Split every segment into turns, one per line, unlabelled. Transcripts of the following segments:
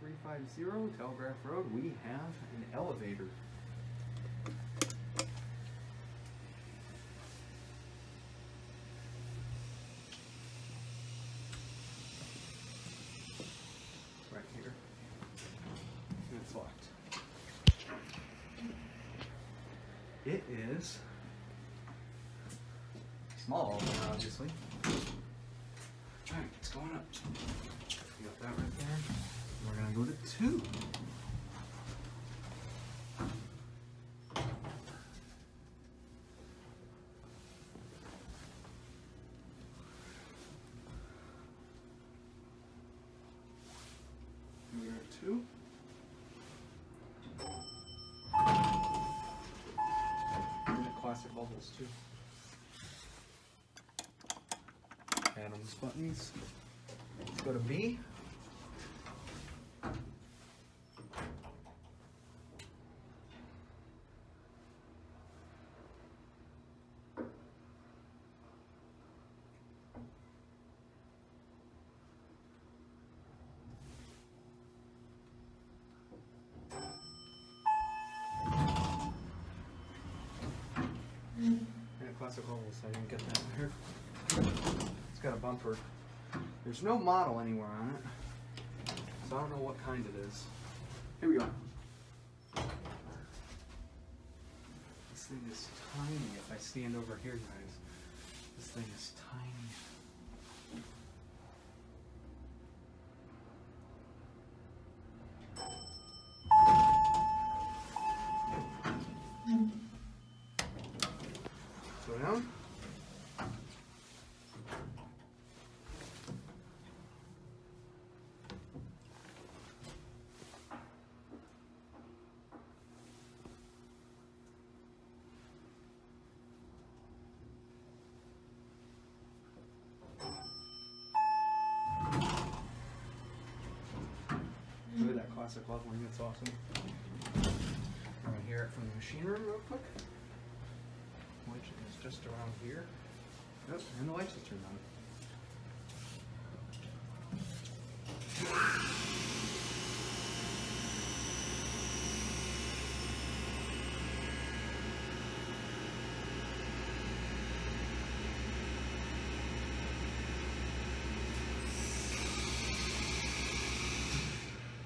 350 Telegraph Road, we have an elevator. Right here. And it's locked. It is small, obviously. Alright, it's going up. You got that right there. We're gonna go to two. Two. And the classic bubbles too. Adams buttons. Let's go to B. And a classic bubbles, I didn't get that here. It's got a bumper. There's no model anywhere on it, so I don't know what kind it is. Here we go. This thing is tiny if I stand over here, guys. This thing is tiny. Look at that classic leveling, that's awesome. I'm gonna hear it from the machine room real quick. Which is just around here. Yep, and the lights are turned on.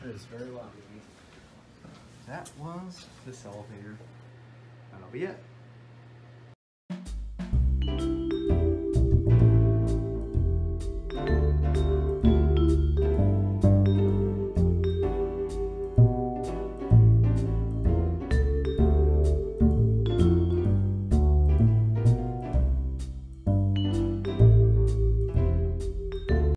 It is very loud. That was this elevator. That'll be it.